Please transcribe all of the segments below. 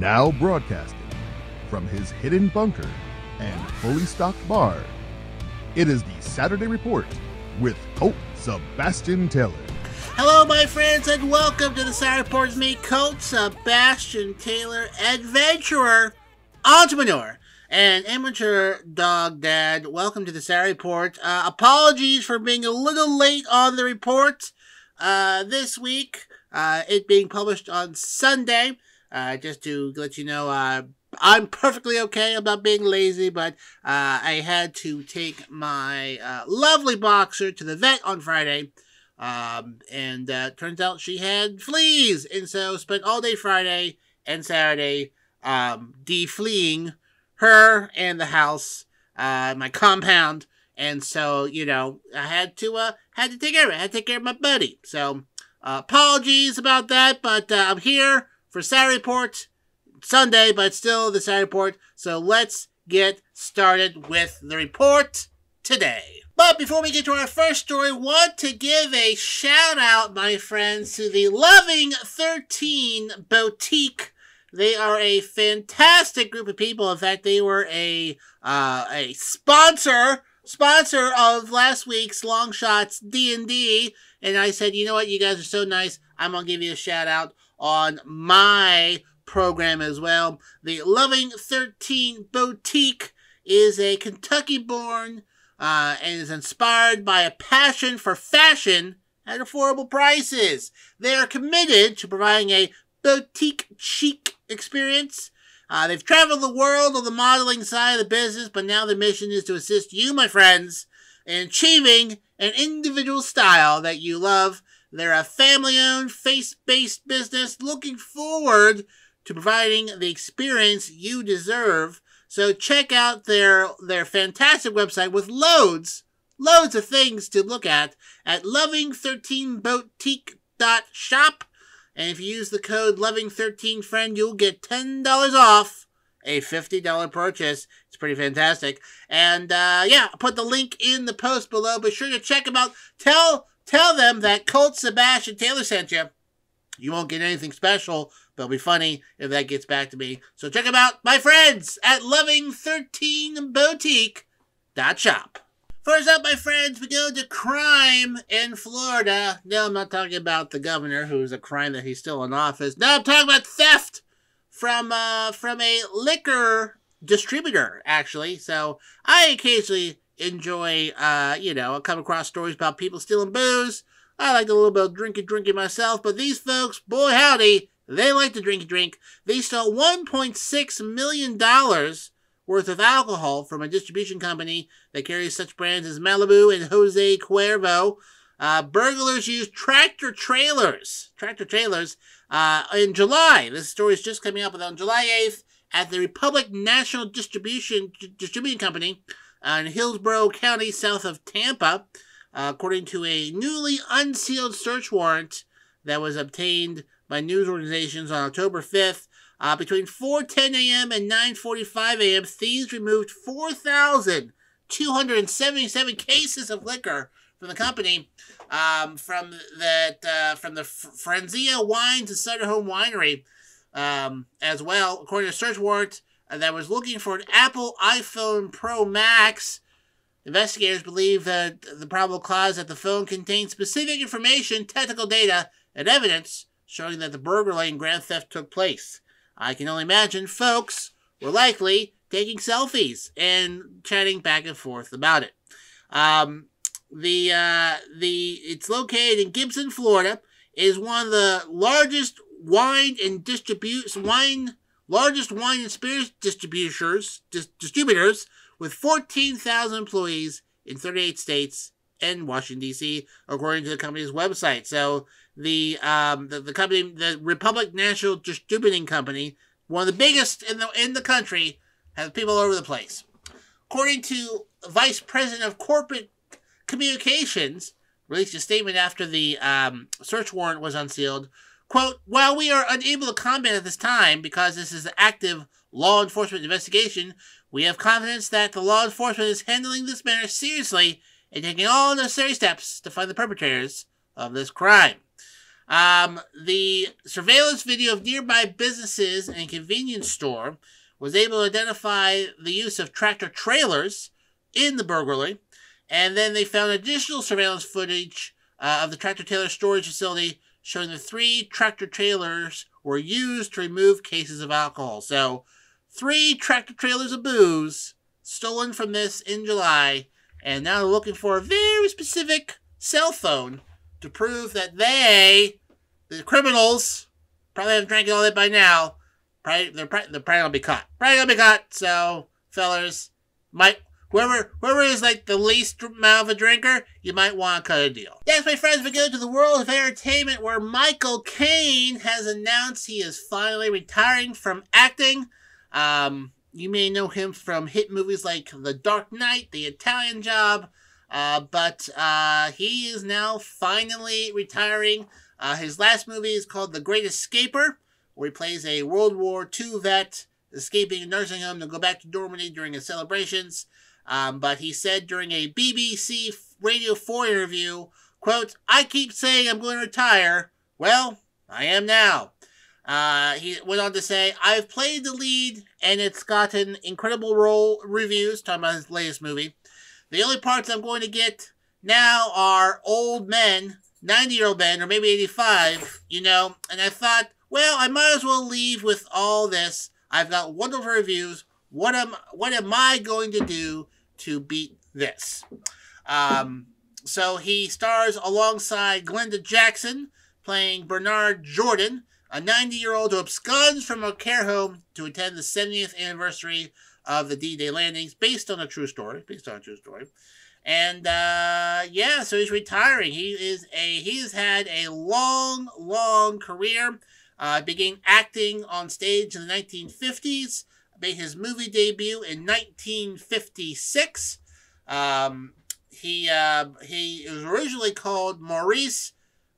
Now broadcasting from his hidden bunker and fully stocked bar, it is the Saturday Report with Colt Sebastian Taylor. Hello, my friends, and welcome to the Saturday Report with me, Colt Sebastian Taylor, adventurer, entrepreneur, and amateur dog dad. Welcome to the Saturday Report. Uh, apologies for being a little late on the report uh, this week, uh, it being published on Sunday. Uh, just to let you know, uh, I'm perfectly okay about being lazy, but uh, I had to take my uh, lovely boxer to the vet on Friday. Um, and uh, turns out she had fleas, and so spent all day Friday and Saturday um, defleeing her and the house, uh, my compound, and so you know I had to uh had to take care of it. I had to take care of my buddy. So uh, apologies about that, but I'm here for Saturday Report Sunday, but still the Saturday Report. So let's get started with the report today. But before we get to our first story, want to give a shout out, my friends, to the Loving 13 Boutique. They are a fantastic group of people. In fact, they were a uh, a sponsor sponsor of last week's Long Shots D&D. And I said, you know what? You guys are so nice. I'm to give you a shout out on my program as well. The Loving 13 Boutique is a Kentucky born uh, and is inspired by a passion for fashion at affordable prices. They are committed to providing a boutique chic experience. Uh, they've traveled the world on the modeling side of the business, but now their mission is to assist you, my friends, in achieving an individual style that you love. They're a family owned, face based business looking forward to providing the experience you deserve. So check out their, their fantastic website with loads, loads of things to look at at loving13boutique.shop. And if you use the code loving13friend, you'll get $10 off a $50 purchase. It's pretty fantastic. And uh, yeah, I'll put the link in the post below. Be sure to check them out. Tell tell them that Colt Sebastian Taylor sent you. You won't get anything special, but it'll be funny if that gets back to me. So check them out, my friends, at loving13boutique.shop. First up, my friends, we go to crime in Florida. No, I'm not talking about the governor, who's a crime that he's still in office. No, I'm talking about theft from uh from a liquor distributor, actually. So I occasionally enjoy, uh, you know, I come across stories about people stealing booze. I like a little bit of drinking, drinking myself, but these folks, boy howdy, they like to drink, drink. They stole 1.6 million dollars worth of alcohol from a distribution company that carries such brands as Malibu and Jose Cuervo. Uh, burglars used tractor trailers, tractor trailers, uh, in July. This story is just coming up, on July 8th, at the Republic National Distribution D- Distributing Company uh, in Hillsborough County, south of Tampa, uh, according to a newly unsealed search warrant that was obtained by news organizations on October 5th. Uh, between 4:10 a.m. and 9:45 a.m., thieves removed 4,277 cases of liquor from the company, um, from that uh, from the Franzia Wines and Sutter Home Winery, um, as well. According to search warrant that was looking for an Apple iPhone Pro Max, investigators believe that the probable cause that the phone contained specific information, technical data, and evidence showing that the burglary and grand theft took place. I can only imagine folks were likely taking selfies and chatting back and forth about it. Um, the uh, the it's located in Gibson, Florida. It is one of the largest wine and distribute wine largest wine and spirits distributors dis- distributors with 14,000 employees in 38 states and Washington D.C. according to the company's website. So the um the, the company the Republic National Distributing Company, one of the biggest in the in the country, has people all over the place. According to Vice President of Corporate Communications, released a statement after the um, search warrant was unsealed. Quote, while we are unable to comment at this time because this is an active law enforcement investigation, we have confidence that the law enforcement is handling this matter seriously and taking all necessary steps to find the perpetrators of this crime. Um, the surveillance video of nearby businesses and convenience store was able to identify the use of tractor trailers in the burglary, and then they found additional surveillance footage uh, of the tractor trailer storage facility showing the three tractor trailers were used to remove cases of alcohol. So, three tractor trailers of booze stolen from this in July, and now they're looking for a very specific cell phone to prove that they, the criminals, probably haven't drank all that by now. Probably they're, probably, they're probably gonna be caught. Probably gonna be caught. So, fellas, might whoever whoever is like the least amount of a drinker, you might want to cut a deal. Yes, my friends, we go to the world of entertainment where Michael Caine has announced he is finally retiring from acting. Um, you may know him from hit movies like The Dark Knight, The Italian Job, uh, but uh, he is now finally retiring. Uh, his last movie is called The Great Escaper, where he plays a World War II vet escaping a nursing home to go back to Normandy during his celebrations. Um, but he said during a BBC Radio 4 interview, quote, I keep saying I'm going to retire. Well, I am now. Uh, he went on to say, I've played the lead and it's gotten incredible role reviews, talking about his latest movie. The only parts I'm going to get now are old men, 90 year old men, or maybe 85, you know, and I thought, well, I might as well leave with all this. I've got wonderful reviews. What am what am I going to do to beat this? Um, so he stars alongside Glenda Jackson, playing Bernard Jordan, a 90 year old who absconds from a care home to attend the 70th anniversary of the D Day landings, based on a true story. Based on a true story. And uh, yeah, so he's retiring. He is a he has had a long, long career. Uh, began acting on stage in the 1950s. Made his movie debut in 1956. Um, he uh, he was originally called Maurice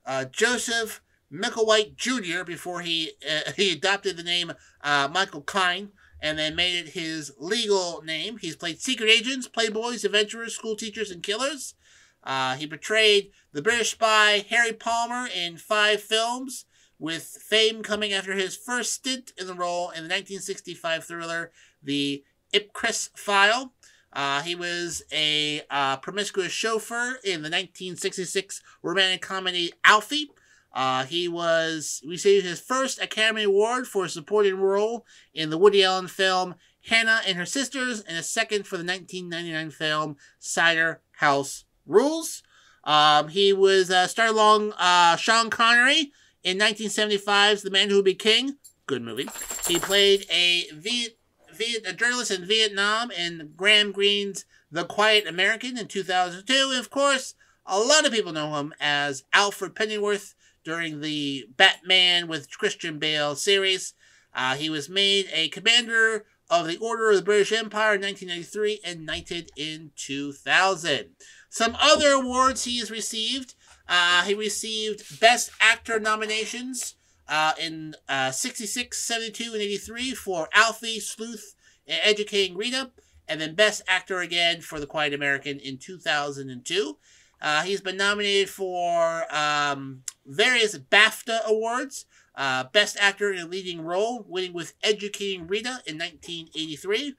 uh, Joseph Micklewhite Jr. before he uh, he adopted the name uh, Michael Caine and then made it his legal name. He's played secret agents, playboys, adventurers, school teachers, and killers. Uh, he portrayed the British spy Harry Palmer in five films, with fame coming after his first stint in the role in the 1965 thriller The Ipcress File. Uh, he was a uh, promiscuous chauffeur in the 1966 romantic comedy Alfie. Uh, he was received his first Academy Award for a supporting role in the Woody Allen film Hannah and Her Sisters, and a second for the 1999 film Cider House Rules. Um, he was uh, starred along uh, Sean Connery in 1975's The Man Who Be King. Good movie. He played a, Viet, Viet, a journalist in Vietnam in Graham Greene's The Quiet American in 2002. And of course, a lot of people know him as Alfred Pennyworth during the Batman with Christian Bale series. Uh, he was made a commander of the Order of the British Empire in 1993 and knighted in 2000. Some other awards he has received. Uh, he received Best Actor nominations uh, in uh, 66, 72, and 83 for Alfie, Sleuth, and Educating Rita, and then Best Actor again for The Quiet American in 2002. Uh, he's been nominated for um, various BAFTA awards. Uh, Best Actor in a Leading Role, winning with Educating Rita in 1983.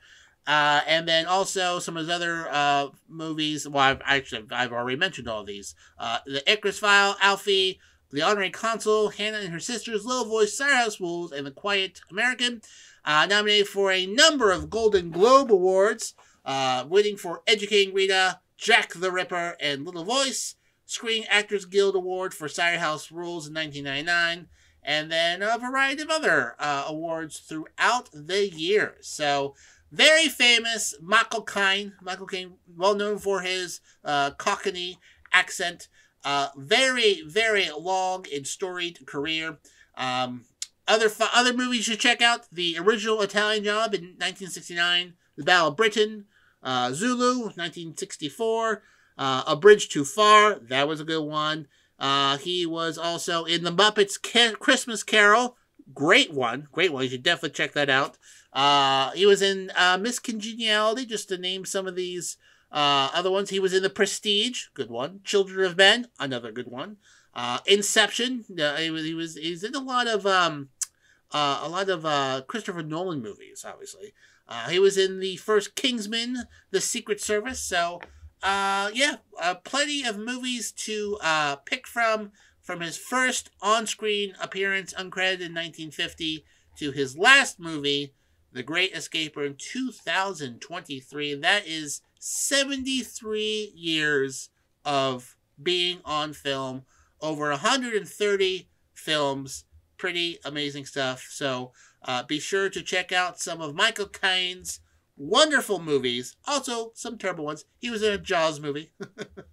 Uh, and then also some of his other uh, movies. Well, I've actually I've already mentioned all these. Uh, the Ipcress File, Alfie, The Honorary Consul, Hannah and Her Sisters, Little Voice, Sirehouse House Rules, and The Quiet American. Uh, nominated for a number of Golden Globe Awards, uh, winning for Educating Rita, Jack the Ripper, and Little Voice. Screen Actors Guild Award for Cider House Rules in 1999 and then a variety of other uh, awards throughout the year. So, very famous Michael Caine. Michael Caine, well known for his uh, Cockney accent. Uh, very, very long and storied career. Um, other other movies you should check out: the original Italian Job in 1969, The Battle of Britain, uh, Zulu 1964, uh, A Bridge Too Far. That was a good one. Uh, he was also in the Muppets Ca- Christmas Carol. Great one. Great one. You should definitely check that out. Uh, he was in uh, Miss Congeniality, just to name some of these uh, other ones. He was in The Prestige. Good one. Children of Men. Another good one. Uh, Inception. Uh, he was he was he's in a lot of um, uh, a lot of uh, Christopher Nolan movies. Obviously, uh, he was in the first Kingsman, The Secret Service. So, uh, yeah, uh, plenty of movies to uh, pick from. From his first on-screen appearance, uncredited in 1950, to his last movie, The Great Escaper, in 2023. That is 73 years of being on film, over 130 films. Pretty amazing stuff. So uh, be sure to check out some of Michael Caine's wonderful movies. Also, some terrible ones. He was in a Jaws movie.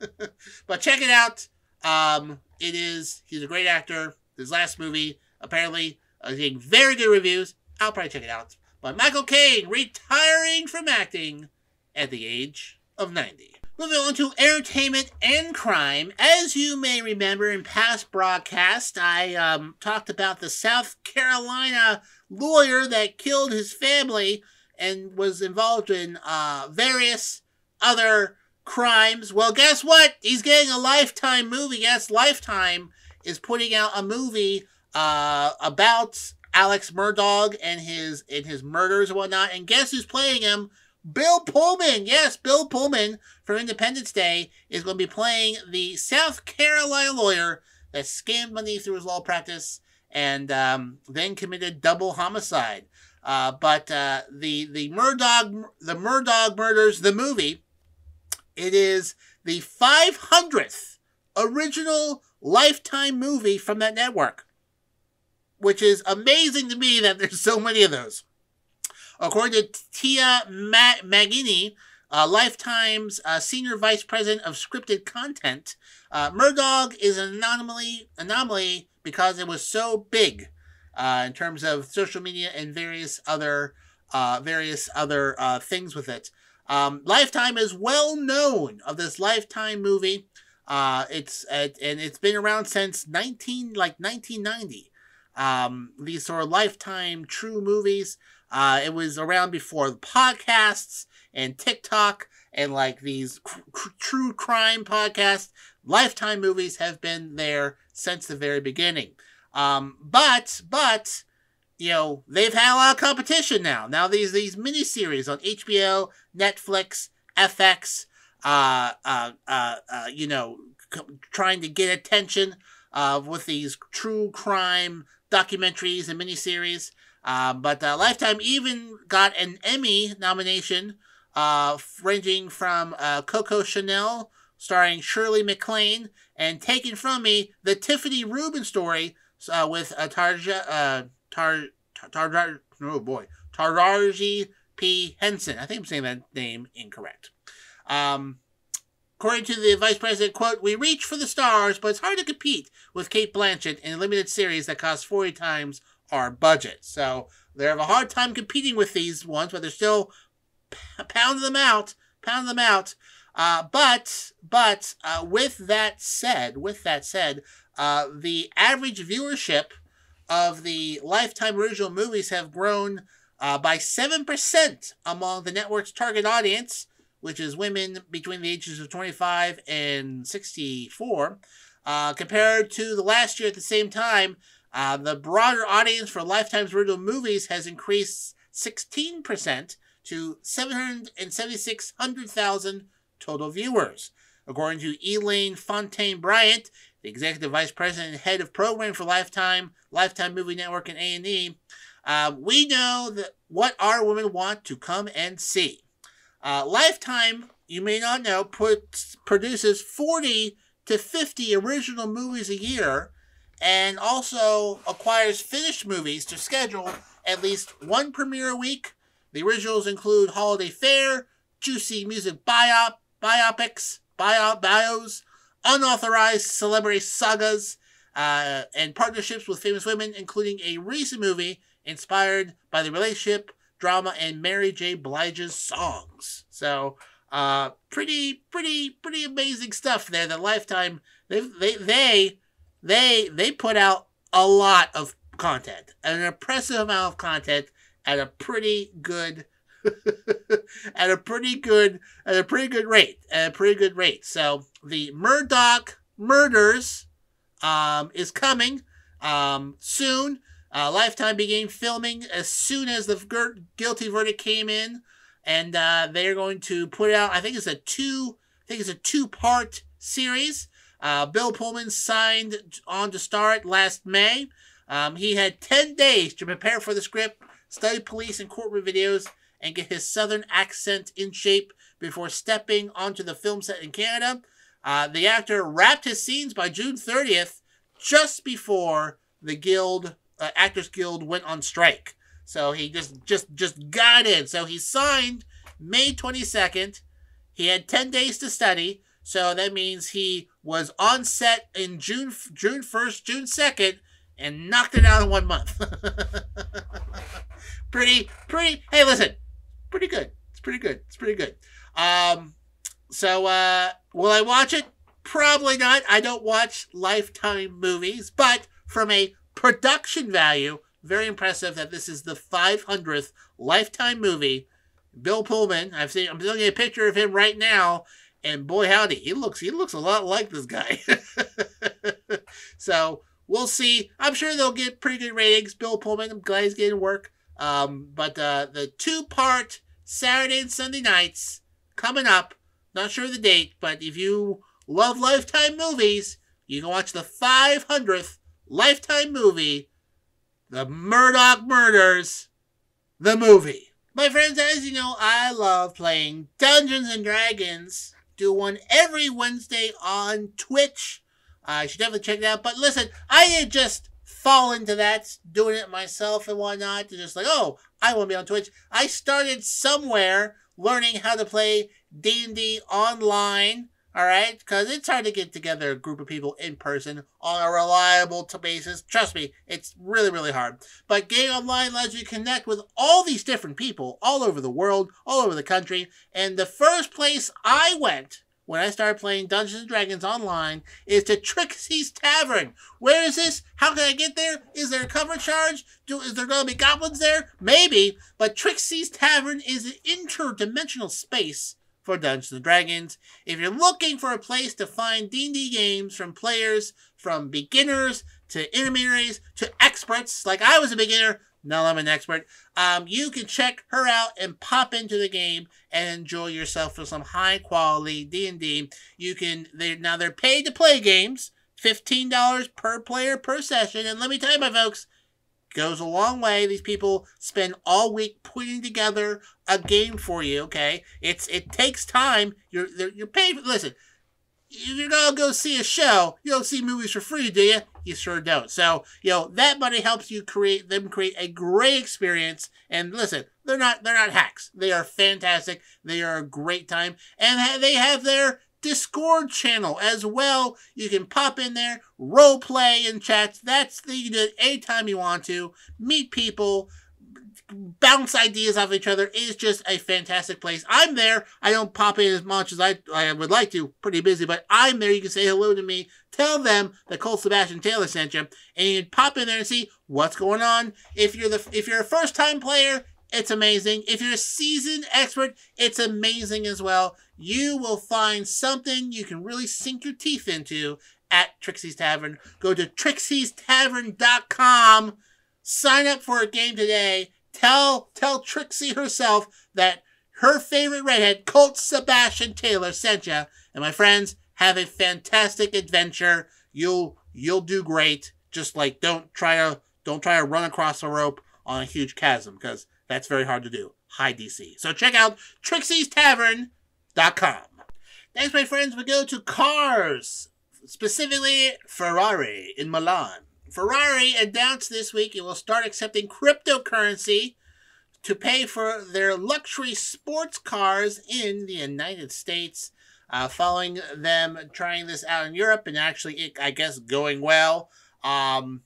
but check it out. Um, it is, he's a great actor. His last movie, apparently, uh, getting very good reviews. I'll probably check it out. But Michael Caine retiring from acting at the age of 90. Moving on to entertainment and crime. As you may remember in past broadcasts, I um, talked about the South Carolina lawyer that killed his family and was involved in uh, various other crimes. Well, guess what? He's getting a Lifetime movie. Yes, Lifetime is putting out a movie uh, about Alex Murdaugh and his and his murders and whatnot. And guess who's playing him? Bill Pullman. Yes, Bill Pullman from Independence Day is going to be playing the South Carolina lawyer that scammed money through his law practice and um, then committed double homicide. Uh, but uh, the the Murdaugh the Murdaugh murders the movie. It is the 500th original Lifetime movie from that network, which is amazing to me that there's so many of those. According to Tia Ma- Maggini, uh, Lifetime's uh, senior vice president of scripted content, uh, Murdaugh is an anomaly anomaly because it was so big uh, in terms of social media and various other uh, various other uh, things with it. Um, Lifetime is well known of this Lifetime movie. Uh, it's and it's been around since nineteen like nineteen ninety. Um, these sort of Lifetime true movies. Uh, it was around before the podcasts and TikTok and like these cr- cr- true crime podcasts. Lifetime movies have been there since the very beginning. Um, but but you know they've had a lot of competition now. Now these these miniseries on HBO, Netflix, FX, uh, uh, uh, uh you know, c- trying to get attention uh, with these true crime documentaries and miniseries. Uh, but uh, Lifetime even got an Emmy nomination, uh, ranging from uh, Coco Chanel, starring Shirley MacLaine, and Taken From Me, the Tiffany Rubin story uh, with uh, Tarja, Tar, Tar, Tar, oh boy, Taraji P. Henson. I think I'm saying that name incorrect. Um, according to the vice president, quote, we reach for the stars, but it's hard to compete with Cate Blanchett in a limited series that costs 40 times our budget. So they have a hard time competing with these ones, but they're still p- pounding them out, pounding them out. Uh, but but uh, with that said, with that said, uh, the average viewership of the Lifetime original movies have grown uh, by seven percent among the network's target audience, which is women between the ages of 25 and 64, uh, compared to the last year at the same time. Uh, the broader audience for Lifetime's original movies has increased 16% to 776,000 total viewers. According to Elaine Frontain Bryant, the executive vice president and head of program for Lifetime, Lifetime Movie Network, and A&E, uh, we know that what our women want to come and see. Uh, Lifetime, you may not know, puts, produces 40 to 50 original movies a year and also acquires finished movies to schedule at least one premiere a week. The originals include Holiday Fair, juicy music biop, biopics, bio, bios, unauthorized celebrity sagas, uh, and partnerships with famous women, including a recent movie inspired by the relationship, drama, and Mary J. Blige's songs. So, uh, pretty, pretty, pretty amazing stuff there. The Lifetime, they, they, they, they, they put out a lot of content, an impressive amount of content at a pretty good at a pretty good at a pretty good rate at a pretty good rate. So the Murdaugh murders um, is coming um, soon. Uh, Lifetime began filming as soon as the guilty verdict came in, and uh, they're going to put out. I think it's a two. I think it's a two-part series. Uh, Bill Pullman signed on to star it last May. Um, he had ten days to prepare for the script, study police and courtroom videos, and get his southern accent in shape before stepping onto the film set in Canada. Uh, the actor wrapped his scenes by June 30th, just before the Guild uh, Actors Guild went on strike. So he just just just got in. So he signed May 22nd. He had 10 days to study. So that means he was on set in June June 1st, June 2nd, and knocked it out in one month. pretty, pretty. Hey, listen, pretty good. It's pretty good. It's pretty good. Um, so uh, will I watch it? Probably not. I don't watch Lifetime movies, but from a production value, very impressive that this is the 500th Lifetime movie. Bill Pullman. I've seen. I'm looking at a picture of him right now, and boy howdy, he looks. He looks a lot like this guy. so we'll see. I'm sure they'll get pretty good ratings. Bill Pullman, I'm glad he's getting work. Um, but uh, the two part Saturday and Sunday nights coming up. Not sure the date, but if you love Lifetime movies, you can watch the 500th Lifetime movie, The Murdaugh Murders, the movie. My friends, as you know, I love playing Dungeons and Dragons. Do one every Wednesday on Twitch. I should definitely check it out. But listen, I had just fallen to that, doing it myself and whatnot. To just like, oh, I want to be on Twitch. I started somewhere learning how to play D&D online. All right, because it's hard to get together a group of people in person on a reliable basis. Trust me, it's really, really hard. But Game Online lets you connect with all these different people all over the world, all over the country. And the first place I went when I started playing Dungeons and Dragons online is to Trixie's Tavern. Where is this? How can I get there? Is there a cover charge? Do, is there going to be goblins there? Maybe, but Trixie's Tavern is an interdimensional space for Dungeons and Dragons. If you're looking for a place to find D&D games from players from beginners to intermediaries to experts, like I was a beginner, now I'm an expert. Um, you can check her out and pop into the game and enjoy yourself for some high quality D and D. You can they now they're paid to play games, fifteen dollars per player per session. And let me tell you, my folks, goes a long way. These people spend all week putting together a game for you. Okay, it's it takes time. You're you're paid. Listen, you're gonna go see a show. You don't see movies for free, do you? You sure don't. So, you know, that money helps you create them create a great experience. And listen, they're not they're not hacks. They are fantastic. They are a great time. And they have their Discord channel as well. You can pop in there, role play in chats. That's the you it anytime you want to. Meet people bounce ideas off each other is just a fantastic place. I'm there. I don't pop in as much as I, I would like to. Pretty busy, but I'm there. You can say hello to me. Tell them that Colt Sebastian Taylor sent you, and you can pop in there and see what's going on. If you're the if you're a first time player, it's amazing. If you're a seasoned expert, it's amazing as well. You will find something you can really sink your teeth into at Trixie's Tavern. Go to trixiestavern.com. Sign up for a game today Tell tell Trixie herself that her favorite redhead, Colt Sebastian Taylor, sent you. And my friends, have a fantastic adventure. You'll you'll do great. Just like don't try to don't try to run across a rope on a huge chasm because that's very hard to do. High DC. So check out Trixie'sTavern.com. Next, my friends, we go to cars, specifically Ferrari in Milan. Ferrari announced this week it will start accepting cryptocurrency to pay for their luxury sports cars in the United States. Uh, following them trying this out in Europe and actually, it, I guess, going well. Um,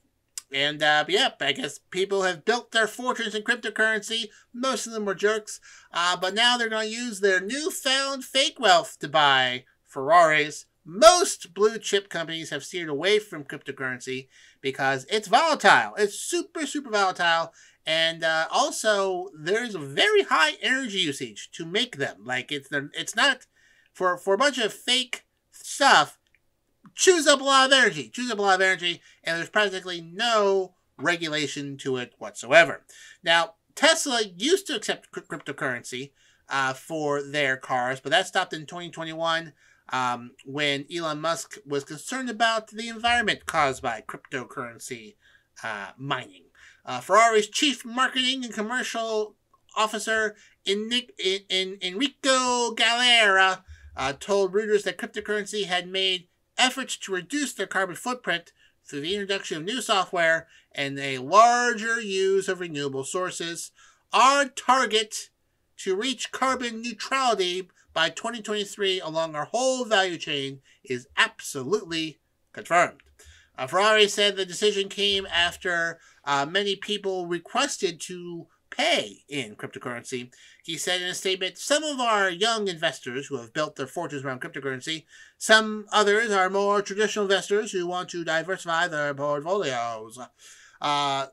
and uh, yep, I guess people have built their fortunes in cryptocurrency. Most of them were jerks, uh, but now they're going to use their newfound fake wealth to buy Ferraris. Most blue chip companies have steered away from cryptocurrency because it's volatile. It's super, super volatile. And uh, also, there's a very high energy usage to make them. Like it's it's not for for a bunch of fake stuff. Chews up a lot of energy, chews up a lot of energy, and there's practically no regulation to it whatsoever. Now, Tesla used to accept cryptocurrency uh, for their cars, but that stopped in 2021 um, when Elon Musk was concerned about the environment caused by cryptocurrency uh, mining. Uh, Ferrari's chief marketing and commercial officer Enrico Galliera uh, told Reuters that cryptocurrency had made efforts to reduce their carbon footprint through the introduction of new software and a larger use of renewable sources. Our target to reach carbon neutrality by 2023 along our whole value chain is absolutely confirmed. Uh, Ferrari said the decision came after uh, many people requested to pay in cryptocurrency. He said in a statement, some of our young investors who have built their fortunes around cryptocurrency, some others are more traditional investors who want to diversify their portfolios. Uh,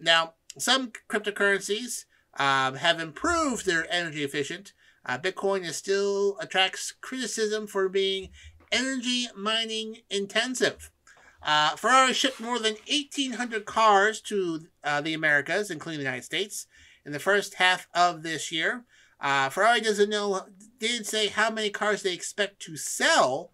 now, some cryptocurrencies um, have improved their energy efficient. Uh, Bitcoin is still attracts criticism for being energy mining intensive. Uh, Ferrari shipped more than 1,800 cars to uh, the Americas, including the United States, in the first half of this year. Uh, Ferrari doesn't know, didn't say how many cars they expect to sell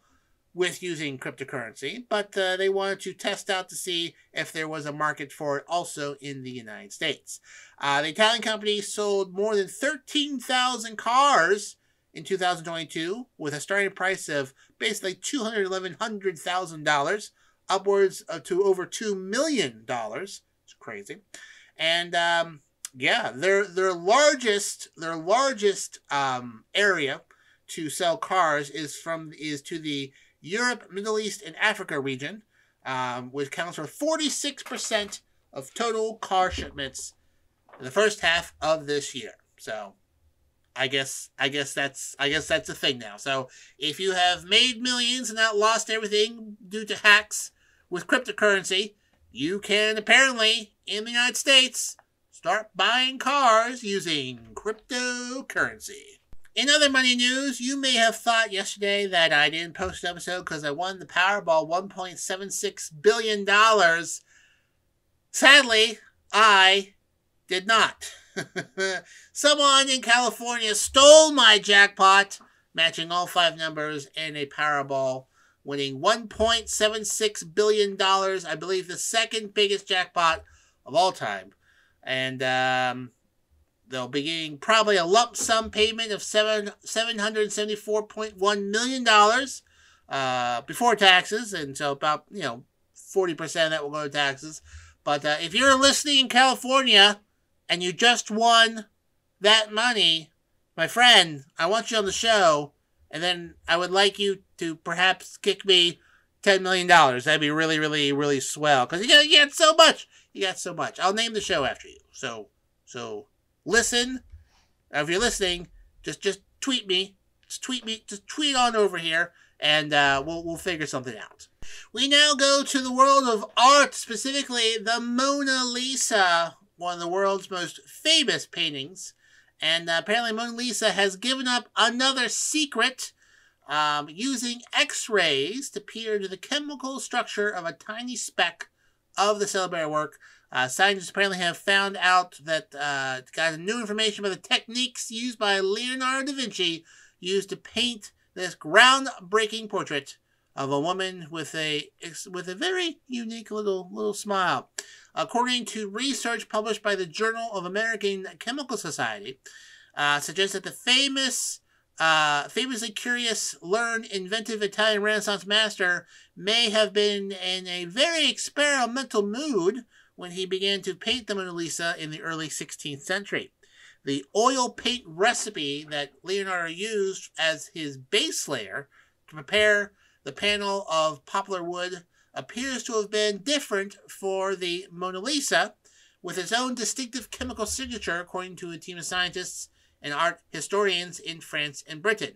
with using cryptocurrency, but uh, they wanted to test out to see if there was a market for it also in the United States. Uh, the Italian company sold more than 13,000 cars in 2022 with a starting price of basically $211,000 upwards to over two million dollars. It's crazy, and um, yeah, their their largest their largest um, area to sell cars is from is to the Europe, Middle East, and Africa region, um, which counts for forty six percent of total car shipments in the first half of this year. So. I guess I guess that's I guess that's a thing now. So if you have made millions and not lost everything due to hacks, with cryptocurrency, you can apparently, in the United States, start buying cars using cryptocurrency. In other money news, you may have thought yesterday that I didn't post an episode because I won the Powerball $1.76 billion. Sadly, I did not. Someone in California stole my jackpot, matching all five numbers in a Powerball winning $1.76 billion, I believe the second biggest jackpot of all time. And um, they'll be getting probably a lump sum payment of seven, $774.1 million uh, before taxes. And so about, you know, 40% of that will go to taxes. But uh, if you're listening in California and you just won that money, my friend, I want you on the show and then I would like you to perhaps kick me ten million dollars. That'd be really, really, really swell. Because you got so much. You got so much. I'll name the show after you. So, so listen. If you're listening, just just tweet me. Just tweet me. Just tweet on over here, and uh, we'll we'll figure something out. We now go to the world of art, specifically the Mona Lisa, one of the world's most famous paintings. And uh, apparently, Mona Lisa has given up another secret um, using X rays to peer into the chemical structure of a tiny speck of the celebrated work. Uh, scientists apparently have found out that uh, got new information about the techniques used by Leonardo da Vinci used to paint this groundbreaking portrait of a woman with a with a very unique little little smile. According to research published by the Journal of American Chemical Society, uh, suggests that the famous uh, famously curious, learned, inventive Italian Renaissance master may have been in a very experimental mood when he began to paint the Mona Lisa in the early 16th century. The oil paint recipe that Leonardo used as his base layer to prepare the panel of poplar wood appears to have been different for the Mona Lisa, with its own distinctive chemical signature, according to a team of scientists and art historians in France and Britain.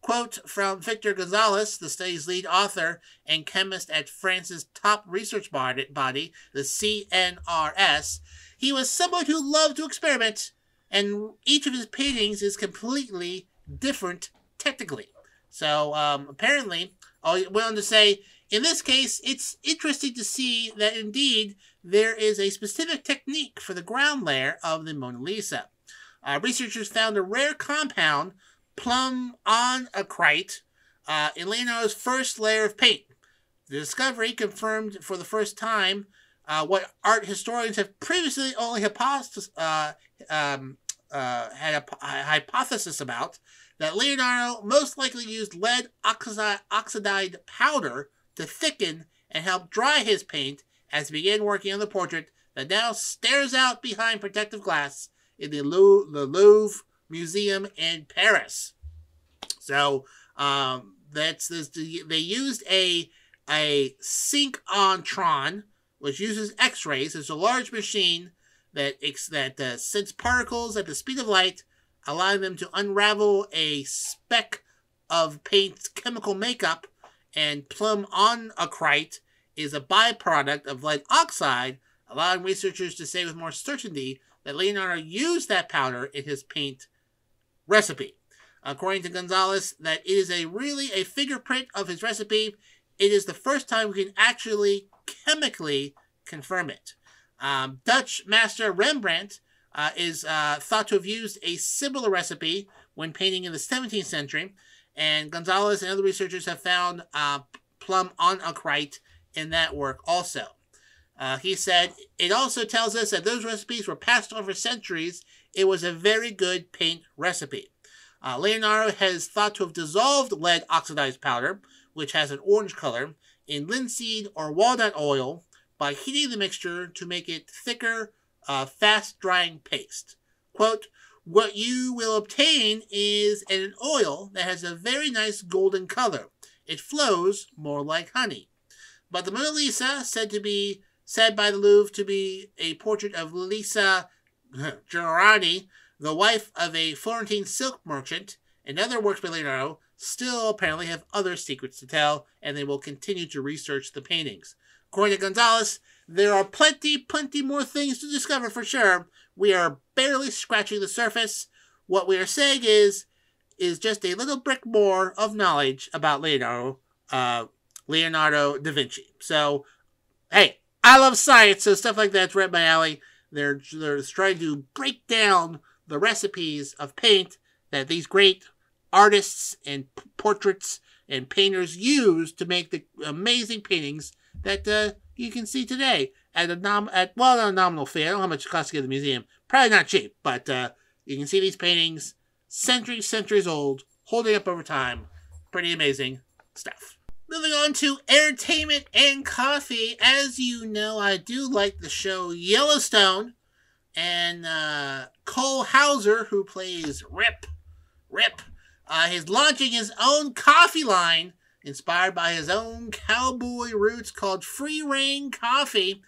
Quote from Victor Gonzalez, the study's lead author and chemist at France's top research body, the CNRS. He was someone who loved to experiment, and each of his paintings is completely different technically. So um, apparently, I went on to say In this case, it's interesting to see that indeed there is a specific technique for the ground layer of the Mona Lisa. Uh, researchers found a rare compound, plum on onocrite, uh, in Leonardo's first layer of paint. The discovery confirmed for the first time uh, what art historians have previously only hypothesis, uh, um, uh, had a, a, hypothesis about that Leonardo most likely used lead oxide, oxidized powder to thicken and help dry his paint as he began working on the portrait that now stares out behind protective glass in the Louvre, the Louvre Museum in Paris. So um, that's this. They used a a synchrotron, which uses X-rays. It's a large machine that that uh, sends particles at the speed of light, allowing them to unravel a speck of paint's chemical makeup. And plumbonacrite is a byproduct of lead oxide, allowing researchers to say with more certainty that Leonardo used that powder in his paint recipe. According to Gonzalez, that it is a really a fingerprint of his recipe. It is the first time we can actually chemically confirm it. Um, Dutch master Rembrandt uh, is uh, thought to have used a similar recipe when painting in the 17th century, and Gonzalez and other researchers have found uh, plumbonacrite in that work also. Uh, he said, It also tells us that those recipes were passed on for centuries. It was a very good paint recipe. Uh, Leonardo has thought to have dissolved lead oxidized powder, which has an orange color, in linseed or walnut oil by heating the mixture to make it thicker, uh, fast drying paste. Quote, what you will obtain is an oil that has a very nice golden color. It flows more like honey. But the Mona Lisa, said to be said by the Louvre to be a portrait of Lisa Gherardini, the wife of a Florentine silk merchant, and other works by Leonardo, still apparently have other secrets to tell, and they will continue to research the paintings. According to Gonzalez, there are plenty, plenty more things to discover for sure. We are barely scratching the surface. What we are saying is, is just a little brick more of knowledge about Leonardo, uh, Leonardo da Vinci. So, hey, I love science, so stuff like that's right my alley. They're they're trying to break down the recipes of paint that these great artists and portraits and painters use to make the amazing paintings that uh, you can see today at a nom at well a nominal fee. I don't know how much it costs to get to the museum. Probably not cheap, but uh, you can see these paintings centuries, centuries old, holding up over time. Pretty amazing stuff. Moving on to entertainment and coffee. As you know, I do like the show Yellowstone and uh, Cole Hauser, who plays Rip, Rip, uh, is launching his own coffee line inspired by his own cowboy roots called Free Rein Coffee.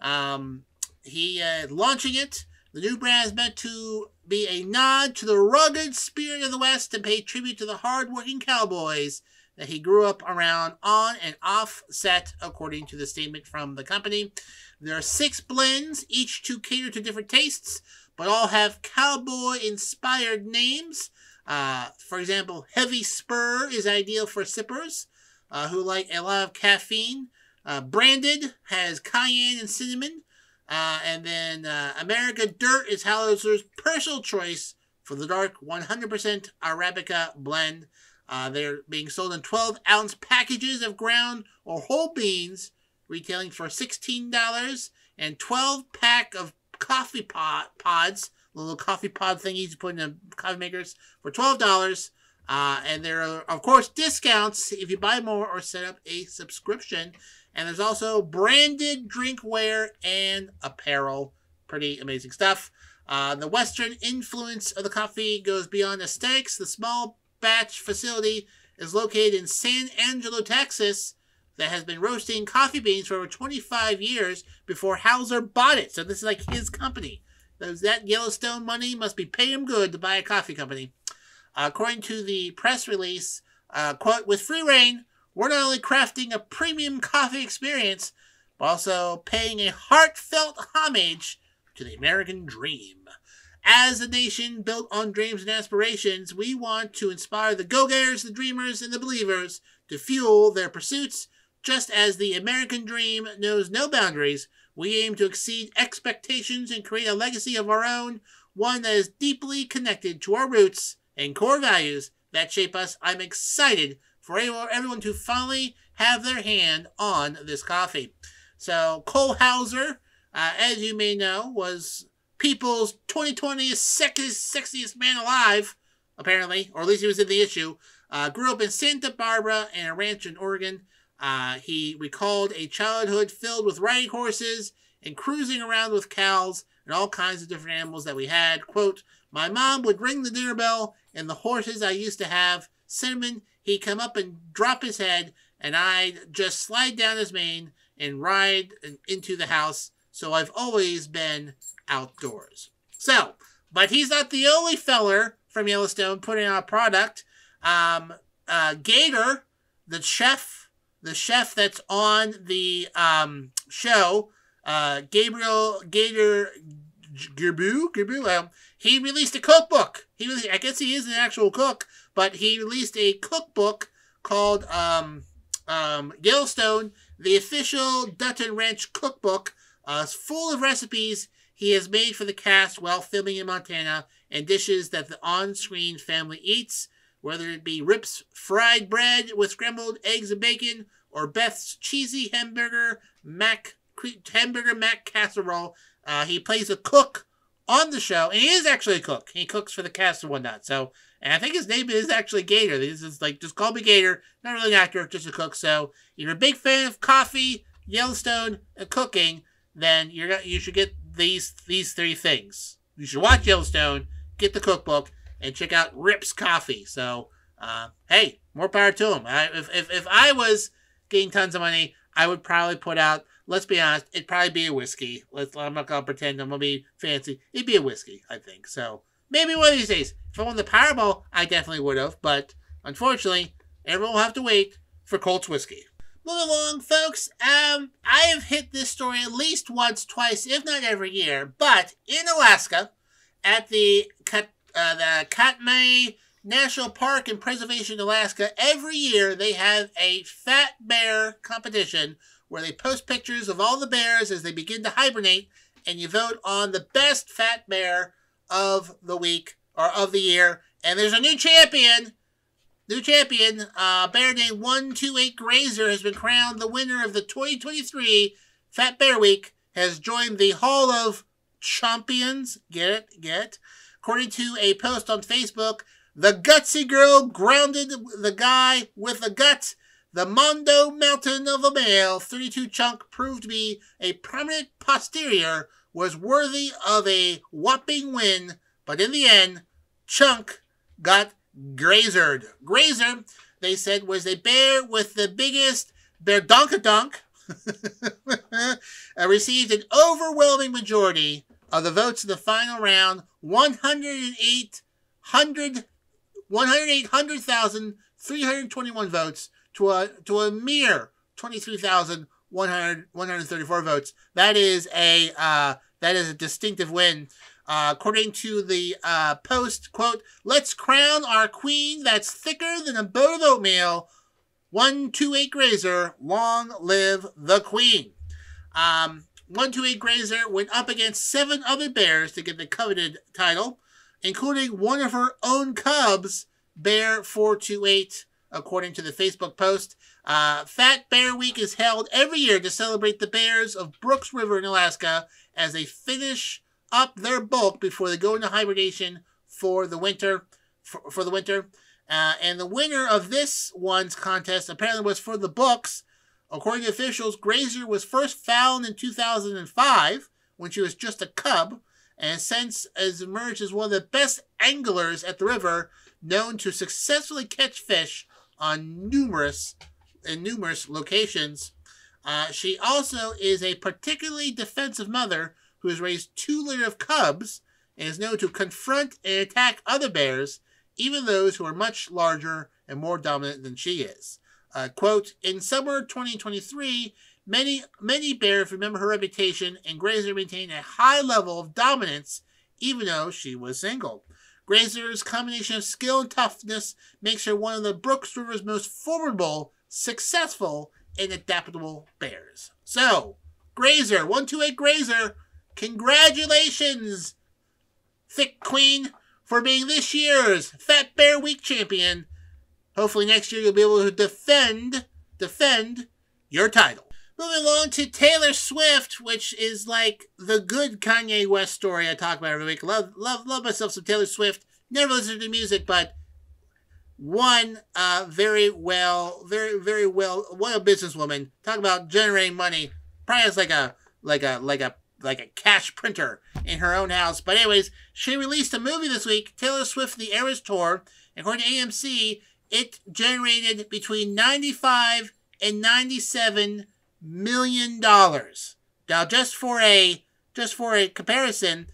Um, he uh, launching it. The new brand is meant to be a nod to the rugged spirit of the West and pay tribute to the hard-working cowboys that he grew up around on and off set, according to the statement from the company. There are six blends, each to cater to different tastes, but all have cowboy inspired names. Uh, for example, Heavy Spur is ideal for sippers uh, who like a lot of caffeine. Uh, Branded has cayenne and cinnamon. Uh, and then uh, America Dirt is Hauser's personal choice for the dark 100% Arabica blend. Uh, they're being sold in 12 ounce packages of ground or whole beans, retailing for $16, and 12 pack of coffee pod, pods, little coffee pod thingies you put in the coffee makers, for $12. Uh, and there are, of course, discounts if you buy more or set up a subscription. And there's also branded drinkware and apparel. Pretty amazing stuff. Uh, the Western influence of the coffee goes beyond aesthetics. The small batch facility is located in San Angelo, Texas, that has been roasting coffee beans for over 25 years before Hauser bought it. So this is like his company. That Yellowstone money must be paying him good to buy a coffee company. Uh, according to the press release, uh, quote, with free rein, we're not only crafting a premium coffee experience, but also paying a heartfelt homage to the American dream. As a nation built on dreams and aspirations, we want to inspire the go getters, the dreamers, and the believers to fuel their pursuits Just as the American dream knows no boundaries, we aim to exceed expectations and create a legacy of our own, one that is deeply connected to our roots and core values that shape us. I'm excited for everyone to finally have their hand on this coffee. So, Cole Hauser, uh, as you may know, was People's 2020 sexiest, sexiest man alive, apparently, or at least he was in the issue. Uh, grew up in Santa Barbara and a ranch in Oregon. Uh, he recalled a childhood filled with riding horses and cruising around with cows and all kinds of different animals that we had. Quote, My mom would ring the dinner bell, and the horses I used to have, Cinnamon, he'd come up and drop his head, and I'd just slide down his mane and ride into the house. So I've always been outdoors. So, but he's not the only feller from Yellowstone putting out a product. Um, uh, Gator, the chef the chef that's on the um, show, uh, Gabriel Gator Gerbu, Gerbu, um, he released a cookbook. He was, I guess he is an actual cook, but he released a cookbook called um, um, Yellowstone, the official Dutton Ranch cookbook, uh, full of recipes he has made for the cast while filming in Montana and dishes that the on-screen family eats whether it be Rip's fried bread with scrambled eggs and bacon, or Beth's cheesy hamburger mac hamburger mac casserole. Uh, he plays a cook on the show, and he is actually a cook. He cooks for the cast and whatnot. So, and I think his name is actually Gator. This is like just call me Gator. Not really an actor, just a cook. So, if you're a big fan of coffee, Yellowstone, and cooking, then you're you should get these these three things. You should watch Yellowstone, get the cookbook, and check out Rips Coffee. So, uh, hey, more power to him. I, if, if, if I was getting tons of money, I would probably put out, let's be honest, it'd probably be a whiskey. Let's, I'm not to pretend I'm to be fancy. It'd be a whiskey, I think. So, maybe one of these days. If I won the Powerball, I definitely would have. But, unfortunately, everyone will have to wait for Colt's whiskey. Moving along, folks. Um, I have hit this story at least once, twice, if not every year. But in Alaska, at the uh, the Katmai National Park and Preservation, Alaska, every year they have a fat bear competition where they post pictures of all the bears as they begin to hibernate, and you vote on the best fat bear of the week or of the year. And there's a new champion. New champion, uh, bear named 128 Grazer has been crowned the winner of the 2023 Fat Bear Week, has joined the Hall of Champions. Get it? Get it? According to a post on Facebook, the gutsy girl grounded the guy with a gut. The Mondo Mountain of a male, 32 chunk, proved to be a prominent posterior, was worthy of a whopping win, but in the end, Chunk got grazered. Grazer, they said, was a bear with the biggest bear donkadonk, received an overwhelming majority of the votes in the final round, 108 108,321 votes to a to a mere 23,134 votes. That is a uh, that is a distinctive win. Uh, according to the uh, post, quote, let's crown our queen that's thicker than a boat of oatmeal. 128 Grazer, long live the queen. Um, 128 Grazer went up against seven other bears to get the coveted title, including one of her own cubs, Bear 428, according to the Facebook post. Uh, Fat Bear Week is held every year to celebrate the bears of Brooks River in Alaska as they finish up their bulk before they go into hibernation for the winter. For, for the winter, uh, and the winner of this one's contest apparently was for the books According to officials, Grazer was first found in 2005 when she was just a cub, and since has emerged as one of the best anglers at the river, known to successfully catch fish on numerous in numerous locations. Uh, she also is a particularly defensive mother who has raised two litter of cubs and is known to confront and attack other bears, even those who are much larger and more dominant than she is. Uh, quote, in summer 2023, many, many bears remember her reputation and Grazer maintained a high level of dominance even though she was single. Grazer's combination of skill and toughness makes her one of the Brooks River's most formidable, successful, and adaptable bears. So, Grazer, 128 Grazer, congratulations, Thick Queen, for being this year's Fat Bear Week champion. Hopefully next year you'll be able to defend, defend your title. Moving along to Taylor Swift, which is like the good Kanye West story I talk about every week. Love, love, love myself some Taylor Swift. Never listened to music, but one uh, very well, very very well, what a businesswoman. Talk about generating money. Probably has like a like a like a like a cash printer in her own house. But anyways, she released a movie this week, Taylor Swift: The Eras Tour. According to AMC, it generated between 95 and 97 million dollars. Now, just for a just for a comparison,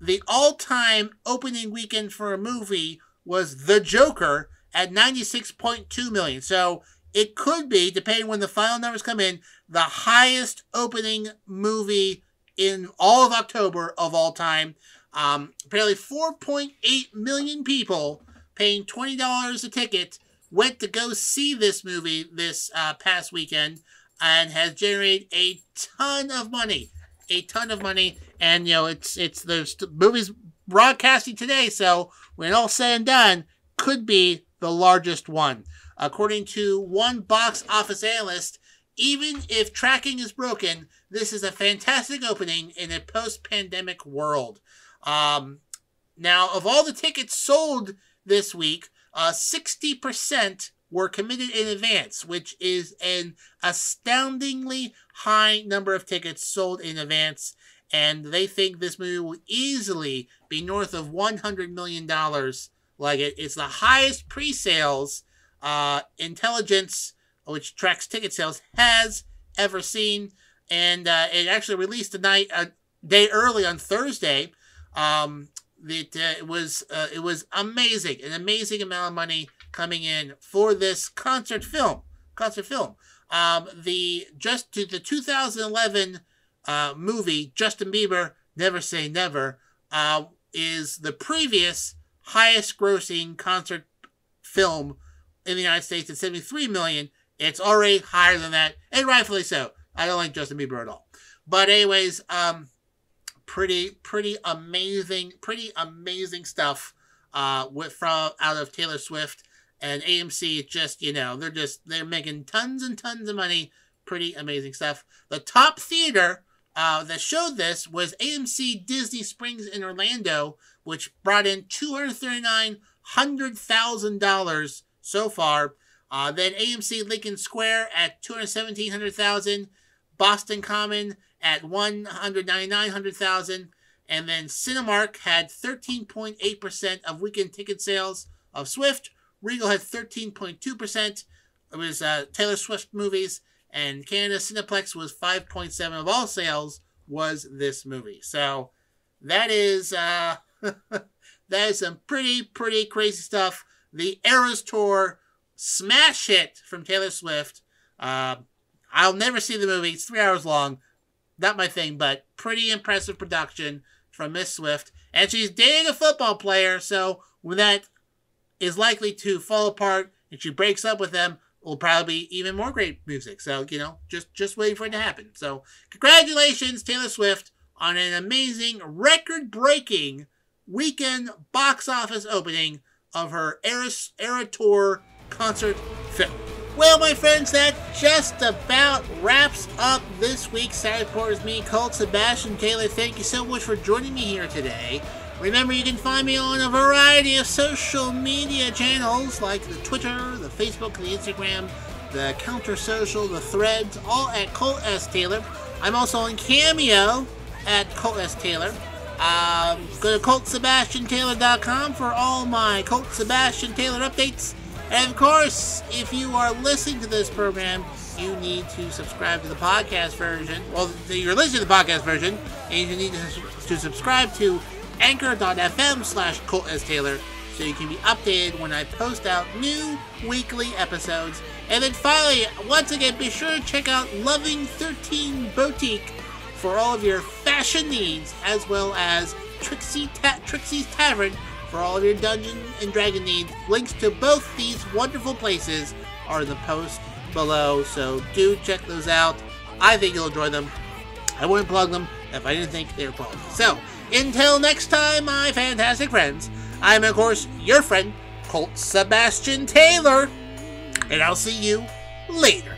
the all-time opening weekend for a movie was The Joker at 96.2 million. So it could be, depending when the final numbers come in, the highest opening movie in all of October of all time. Um, apparently, 4.8 million people paying $20 a ticket went to go see this movie this uh, past weekend and has generated a ton of money. A ton of money. And, you know, it's, it's, the movie's broadcasting today, so when all said and done, could be the largest one. According to one box office analyst, even if tracking is broken, this is a fantastic opening in a post pandemic world. Um, now, of all the tickets sold this week, uh, 60% were committed in advance, which is an astoundingly high number of tickets sold in advance. And they think this movie will easily be north of $100 million. Like it, it's the highest pre sales uh, intelligence, which tracks ticket sales, has ever seen and uh, it actually released a night a day early on Thursday. Um, it, uh, it was uh, it was amazing, an amazing amount of money coming in for this concert film. Concert film. Um, the just to the 2011 uh, movie Justin Bieber Never Say Never uh, is the previous highest grossing concert film in the United States at 73 million. It's already higher than that, and rightfully so. I don't like Justin Bieber at all. But anyways, um, pretty pretty amazing, pretty amazing stuff. Uh, with from out of Taylor Swift and AMC. Just you know, they're just they're making tons and tons of money. Pretty amazing stuff. The top theater uh, that showed this was AMC Disney Springs in Orlando, which brought in two hundred thirty nine hundred thousand dollars so far. Uh, then AMC Lincoln Square at two hundred seventeen hundred thousand. Boston Common at 199,000. And then Cinemark had 13.8% of weekend ticket sales of Swift. Regal had 13.2%. It was uh, Taylor Swift movies. And Canada Cineplex was 5.7 of all sales was this movie. So that is uh, that is some pretty pretty crazy stuff. The Eras Tour smash hit from Taylor Swift. Uh, I'll never see the movie. It's three hours long. Not my thing, but pretty impressive production from Miss Swift. And she's dating a football player, so when that is likely to fall apart and she breaks up with them, will probably be even more great music. So, you know, just just waiting for it to happen. So, congratulations, Taylor Swift, on an amazing, record breaking weekend box office opening of her Eras Era Tour concert film. Well, my friends, that just about wraps up this week's Side Reporters Me, Colt Sebastian Taylor. Thank you so much for joining me here today. Remember, you can find me on a variety of social media channels like the Twitter, the Facebook, the Instagram, the Counter Social, the Threads, all at Colt S. Taylor. I'm also on Cameo at Colt S. Taylor. Um, go to ColtSebastianTaylor.com for all my Colt Sebastian Taylor updates. And of course, if you are listening to this program, you need to subscribe to the podcast version. Well, you're listening to the podcast version, and you need to, subscribe to anchor.fm slash Colt S. Taylor so you can be updated when I post out new weekly episodes. And then finally, once again, be sure to check out Loving 13 Boutique for all of your fashion needs, as well as Trixie Ta- Trixie's Tavern for all of your Dungeon and Dragon needs. Links to both these wonderful places are in the post below, so do check those out. I think you'll enjoy them. I wouldn't plug them if I didn't think they were quality. So, until next time, my fantastic friends, I'm, of course, your friend, Colt Sebastian Taylor, and I'll see you later.